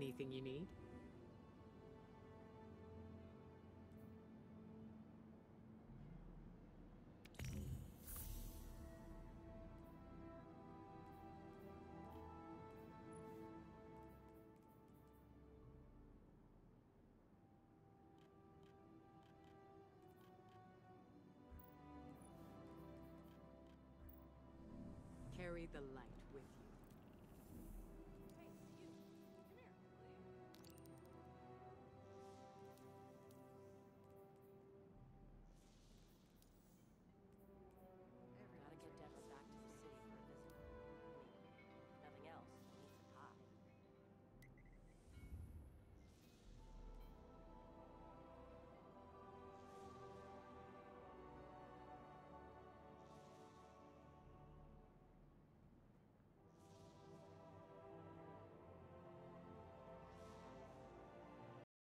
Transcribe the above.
Anything you need? Carry the light.